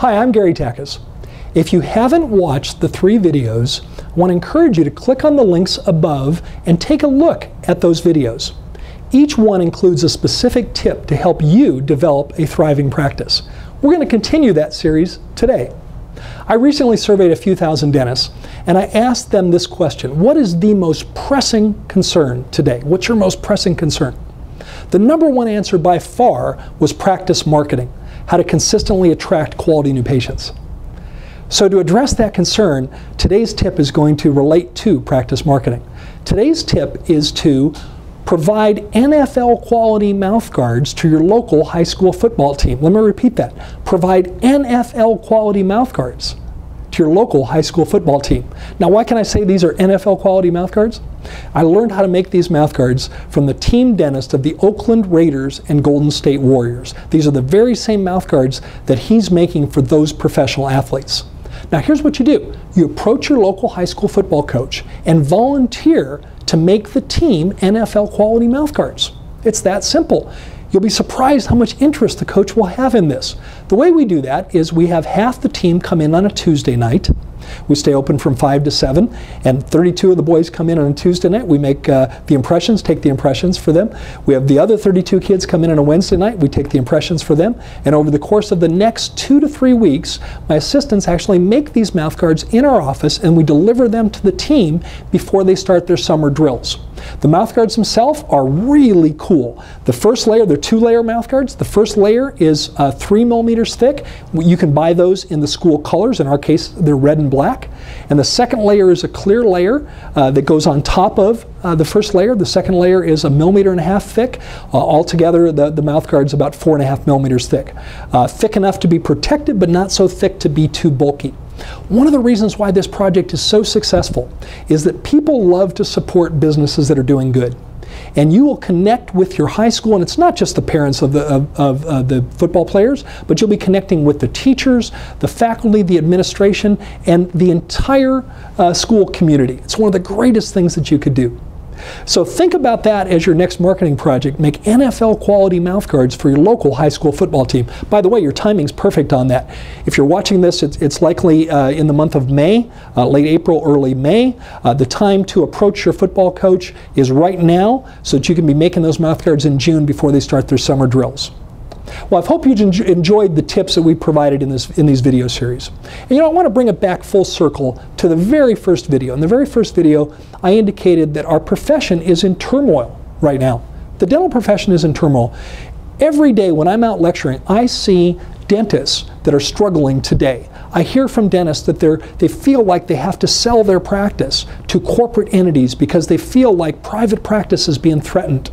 Hi, I'm Gary Takacs. If you haven't watched the three videos, I want to encourage you to click on the links above and take a look at those videos. Each one includes a specific tip to help you develop a thriving practice. We're going to continue that series today. I recently surveyed a few thousand dentists and I asked them this question What is the most pressing concern today? What's your most pressing concern? The number one answer by far was practice marketing, how to consistently attract quality new patients. So, to address that concern, today's tip is going to relate to practice marketing. Today's tip is to provide NFL quality mouth guards to your local high school football team. Let me repeat that. Provide NFL quality mouth guards to your local high school football team. Now, why can I say these are NFL quality mouth guards? I learned how to make these mouth guards from the team dentist of the Oakland Raiders and Golden State Warriors. These are the very same mouth guards that he's making for those professional athletes. Now, here's what you do you approach your local high school football coach and volunteer to make the team NFL quality mouth guards. It's that simple. You'll be surprised how much interest the coach will have in this. The way we do that is we have half the team come in on a Tuesday night. We stay open from 5 to 7, and 32 of the boys come in on a Tuesday night. We make uh, the impressions, take the impressions for them. We have the other 32 kids come in on a Wednesday night. We take the impressions for them. And over the course of the next two to three weeks, my assistants actually make these mouth guards in our office and we deliver them to the team before they start their summer drills. The mouth guards themselves are really cool. The first layer, they're two layer mouth guards. The first layer is uh, three millimeters thick. You can buy those in the school colors. In our case, they're red and black. And the second layer is a clear layer uh, that goes on top of uh, the first layer. The second layer is a millimeter and a half thick. Uh, altogether, the, the mouth guard is about four and a half millimeters thick. Uh, thick enough to be protected, but not so thick to be too bulky. One of the reasons why this project is so successful is that people love to support businesses that are doing good. And you will connect with your high school, and it's not just the parents of the, of, of uh, the football players, but you'll be connecting with the teachers, the faculty, the administration, and the entire uh, school community. It's one of the greatest things that you could do. So think about that as your next marketing project. Make NFL quality mouth guards for your local high school football team. By the way, your timing's perfect on that. If you're watching this, it's, it's likely uh, in the month of May, uh, late April, early May. Uh, the time to approach your football coach is right now so that you can be making those mouth guards in June before they start their summer drills. Well, I hope you enjoyed the tips that we provided in, this, in these video series. And you know, I want to bring it back full circle to the very first video. In the very first video, I indicated that our profession is in turmoil right now. The dental profession is in turmoil. Every day when I'm out lecturing, I see dentists that are struggling today. I hear from dentists that they they feel like they have to sell their practice to corporate entities because they feel like private practice is being threatened.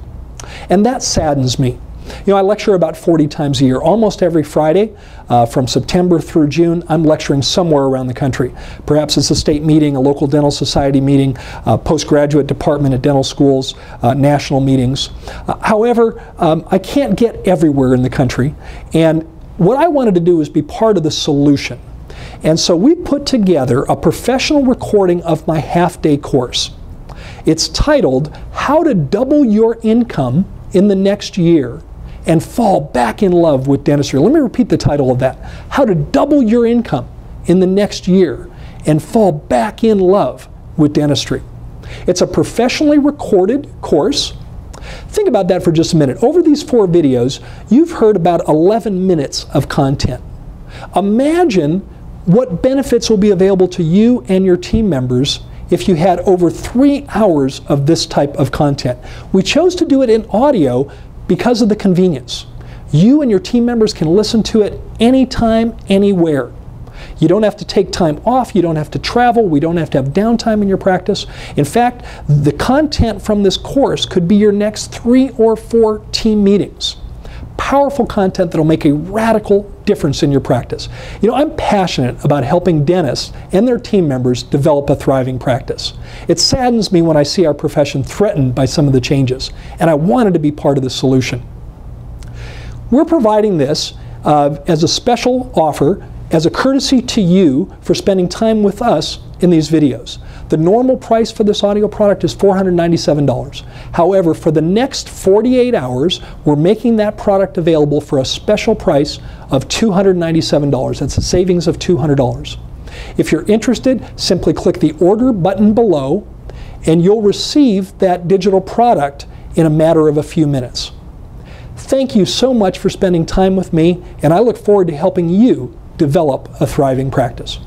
And that saddens me. You know, I lecture about 40 times a year. Almost every Friday, uh, from September through June, I'm lecturing somewhere around the country. Perhaps it's a state meeting, a local dental society meeting, a postgraduate department at dental schools, uh, national meetings. Uh, however, um, I can't get everywhere in the country, and what I wanted to do is be part of the solution. And so we put together a professional recording of my half day course. It's titled How to Double Your Income in the Next Year and fall back in love with dentistry. Let me repeat the title of that How to Double Your Income in the Next Year and Fall Back in Love with Dentistry. It's a professionally recorded course. Think about that for just a minute. Over these four videos, you've heard about 11 minutes of content. Imagine what benefits will be available to you and your team members if you had over three hours of this type of content. We chose to do it in audio because of the convenience. You and your team members can listen to it anytime, anywhere. You don't have to take time off, you don't have to travel, we don't have to have downtime in your practice. In fact, the content from this course could be your next three or four team meetings. Powerful content that'll make a radical difference in your practice. You know, I'm passionate about helping dentists and their team members develop a thriving practice. It saddens me when I see our profession threatened by some of the changes, and I wanted to be part of the solution. We're providing this uh, as a special offer as a courtesy to you for spending time with us in these videos. The normal price for this audio product is $497. However, for the next 48 hours, we're making that product available for a special price of $297. That's a savings of $200. If you're interested, simply click the order button below and you'll receive that digital product in a matter of a few minutes. Thank you so much for spending time with me, and I look forward to helping you develop a thriving practice.